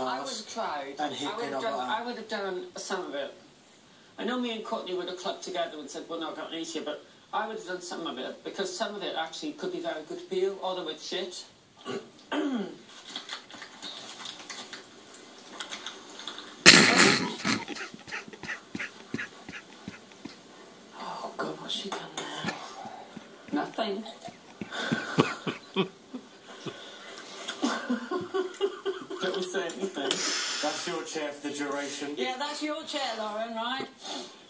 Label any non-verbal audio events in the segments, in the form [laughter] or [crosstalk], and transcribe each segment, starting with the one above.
I would have tried. And I would have done. I would have done some of it. I know me and Courtney would have clubbed together and said, "We're not going to eat it," but I would have done some of it because some of it actually could be very good for you, although it's shit. [coughs] Oh God, what's she done now? Nothing. Say anything. That's your chair for the duration. Yeah, that's your chair, Lauren, right?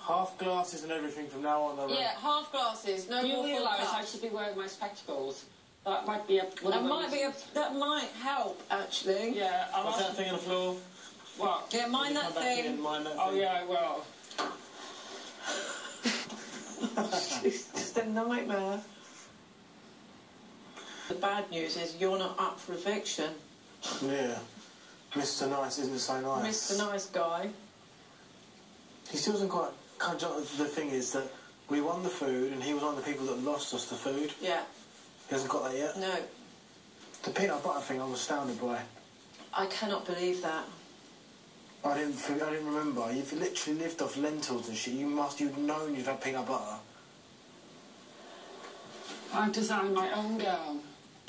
Half glasses and everything from now on. Lauren. Yeah, half glasses, no Do you more full realise I cups. should be wearing my spectacles? That might be a. one That of the might be a, that might help actually. Yeah, I'll What's ask that thing on the floor? What? Yeah, mind Come that back in, thing. mind that Oh thing. yeah, I will. [laughs] It's just a nightmare. The bad news is you're not up for eviction, Yeah. Mr. Nice isn't so nice. Mr. Nice Guy. He still doesn't quite. Can't, the thing is that we won the food, and he was one of the people that lost us the food. Yeah, He hasn't got that yet. no, The peanut butter thing, I was astounded by. I cannot believe that. I didn't. think- I didn't remember. You've literally lived off lentils and shit. You must. You've known you've had peanut butter. I designed my own gown. [laughs]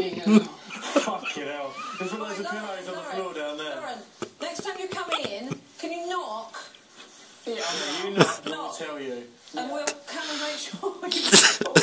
Fucking hell. There's loads of pillows on the floor down there. Lauren, next time you come in, can you knock Yeah, You know, I will tell you. and we'll come and make sure [laughs] you [laughs]